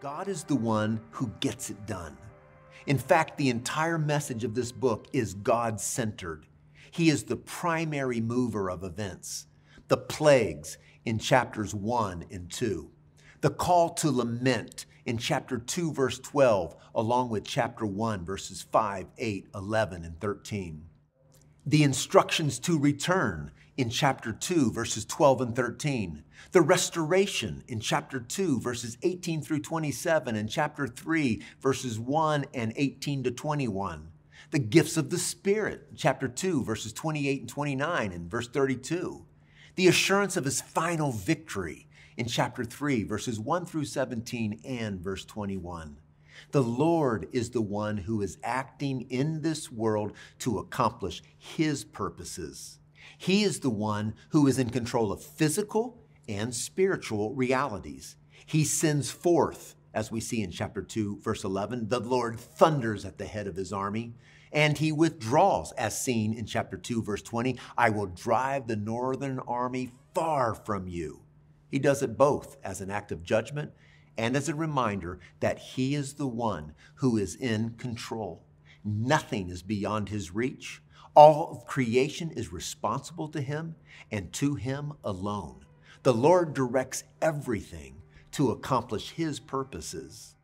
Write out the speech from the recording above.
God is the one who gets it done. In fact, the entire message of this book is God centered. He is the primary mover of events. The plagues in chapters 1 and 2. The call to lament in chapter 2, verse 12, along with chapter 1, verses 5, 8, 11, and 13. The instructions to return in chapter 2, verses 12 and 13. The restoration in chapter 2, verses 18 through 27, and chapter 3, verses 1 and 18 to 21. The gifts of the Spirit, chapter 2, verses 28 and 29, and verse 32. The assurance of his final victory in chapter 3, verses 1 through 17 and verse 21. The Lord is the one who is acting in this world to accomplish his purposes. He is the one who is in control of physical and spiritual realities. He sends forth, as we see in chapter 2, verse 11, the Lord thunders at the head of his army, and he withdraws, as seen in chapter 2, verse 20. I will drive the northern army far from you. He does it both as an act of judgment and as a reminder that he is the one who is in control. Nothing is beyond his reach. All of creation is responsible to him and to him alone. The Lord directs everything to accomplish his purposes.